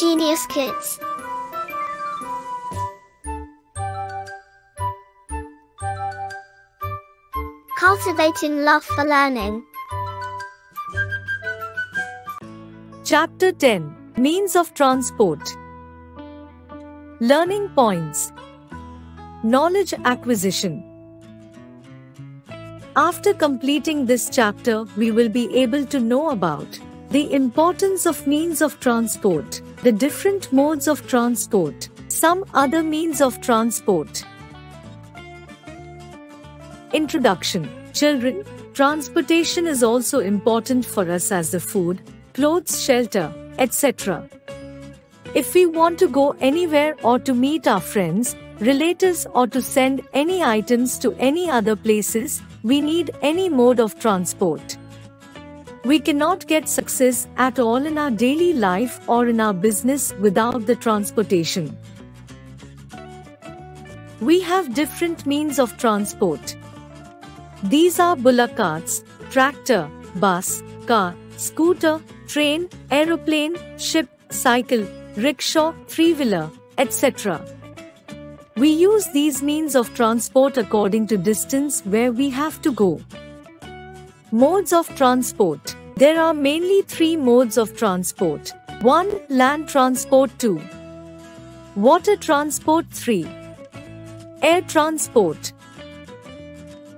Genius Kidz. Cultivating love for learning. Chapter 10 Means of Transport Learning Points Knowledge Acquisition After completing this chapter, we will be able to know about the importance of means of transport, the different modes of transport, some other means of transport. Introduction Children, transportation is also important for us as the food, clothes, shelter, etc. If we want to go anywhere or to meet our friends, relatives, or to send any items to any other places, we need any mode of transport. We cannot get success at all in our daily life or in our business without the transportation. We have different means of transport. These are bullock carts, tractor, bus, car, scooter, train, aeroplane, ship, cycle, rickshaw, three-wheeler, etc. We use these means of transport according to distance where we have to go. Modes of transport. There are mainly three modes of transport. 1. Land transport 2. Water transport 3. Air transport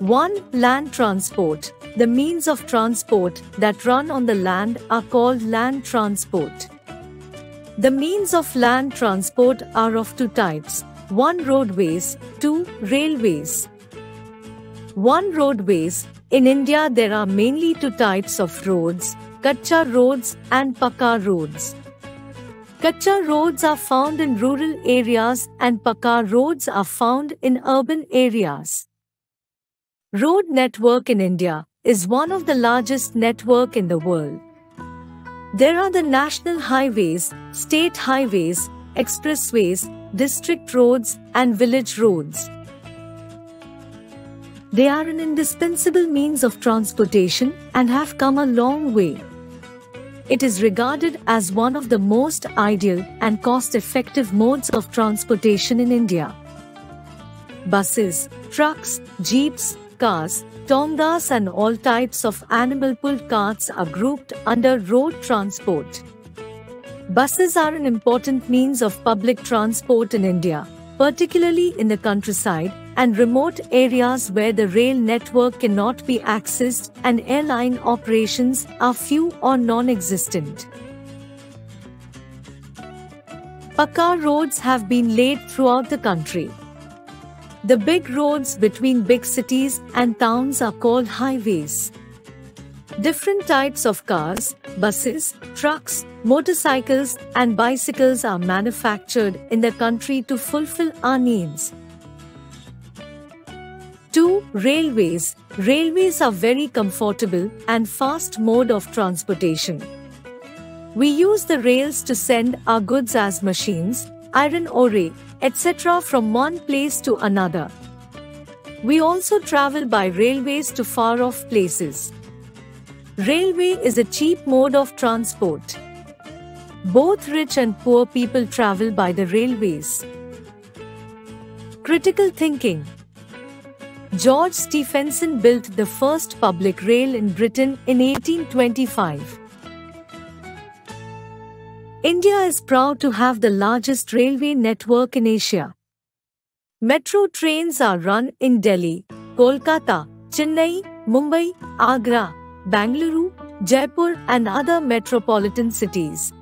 1. Land transport. The means of transport that run on the land are called land transport. The means of land transport are of two types 1. Roadways, 2. Railways. 1. Roadways in India, there are mainly two types of roads Kacha roads and Pakka roads. Kacha roads are found in rural areas and Pakka roads are found in urban areas. Road network in India is one of the largest network in the world. There are the national highways, state highways, expressways, district roads and village roads. They are an indispensable means of transportation and have come a long way. It is regarded as one of the most ideal and cost-effective modes of transportation in India. Buses, trucks, jeeps, cars, tongas and all types of animal-pulled carts are grouped under road transport. Buses are an important means of public transport in India, particularly in the countryside, and remote areas where the rail network cannot be accessed and airline operations are few or non-existent. Pakka roads have been laid throughout the country. The big roads between big cities and towns are called highways. Different types of cars, buses, trucks, motorcycles, and bicycles are manufactured in the country to fulfill our needs. 2. Railways. Railways are very comfortable and fast mode of transportation. We use the rails to send our goods as machines, iron ore, etc. from one place to another. We also travel by railways to far off places. Railway is a cheap mode of transport. Both rich and poor people travel by the railways. Critical thinking George Stephenson built the first public rail in Britain in 1825. India is proud to have the largest railway network in Asia. Metro trains are run in Delhi, Kolkata, Chennai, Mumbai, Agra, Bangalore, Jaipur and other metropolitan cities.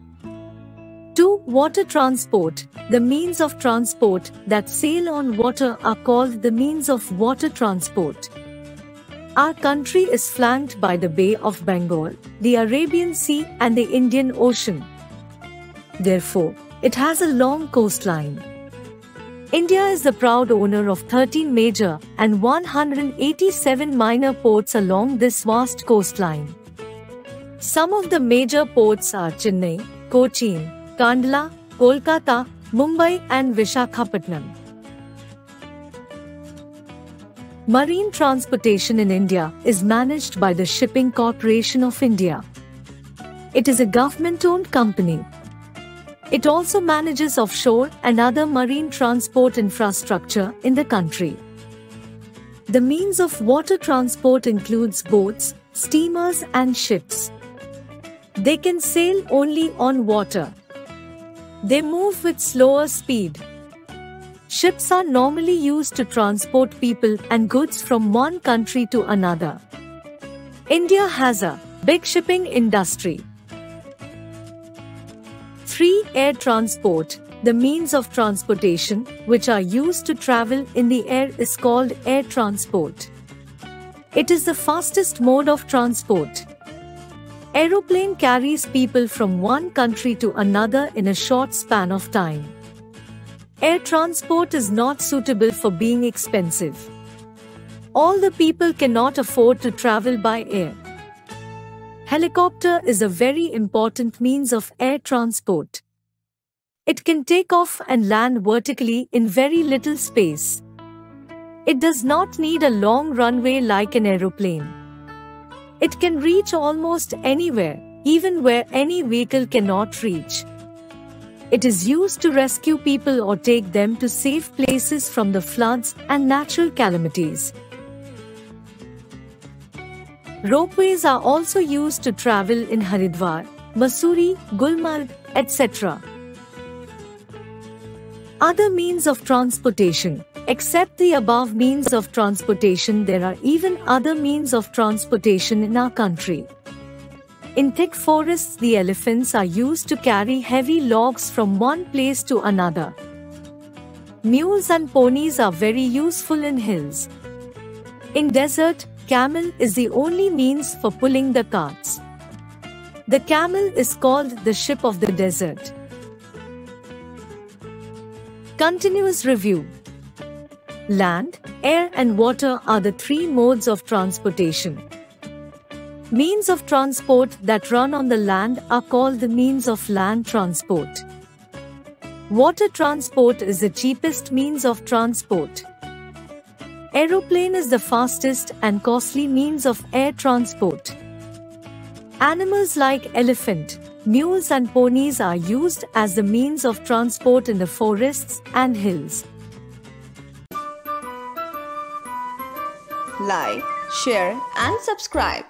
2. Water transport. The means of transport that sail on water are called the means of water transport. Our country is flanked by the Bay of Bengal, the Arabian Sea and the Indian Ocean. Therefore, it has a long coastline. India is the proud owner of 13 major and 187 minor ports along this vast coastline. Some of the major ports are Chennai, Cochin, Kandla, Kolkata, Mumbai and Vishakhapatnam. Marine transportation in India is managed by the Shipping Corporation of India. It is a government-owned company. It also manages offshore and other marine transport infrastructure in the country. The means of water transport includes boats, steamers and ships. They can sail only on water. They move with slower speed. Ships are normally used to transport people and goods from one country to another. India has a big shipping industry. 3. Air transport. The means of transportation which are used to travel in the air is called air transport. It is the fastest mode of transport. Aeroplane carries people from one country to another in a short span of time. Air transport is not suitable for being expensive. All the people cannot afford to travel by air. Helicopter is a very important means of air transport. It can take off and land vertically in very little space. It does not need a long runway like an aeroplane. It can reach almost anywhere, even where any vehicle cannot reach. It is used to rescue people or take them to safe places from the floods and natural calamities. Ropeways are also used to travel in Haridwar, Mussoorie, Gulmarg, etc. Other means of transportation. Except the above means of transportation, there are even other means of transportation in our country. In thick forests, the elephants are used to carry heavy logs from one place to another. Mules and ponies are very useful in hills. In desert, camel is the only means for pulling the carts. The camel is called the ship of the desert. Continuous review Land, air, and water are the three modes of transportation. Means of transport that run on the land are called the means of land transport. Water transport is the cheapest means of transport. Aeroplane is the fastest and costly means of air transport. Animals like elephant, mules and ponies are used as the means of transport in the forests and hills. Like, share and subscribe.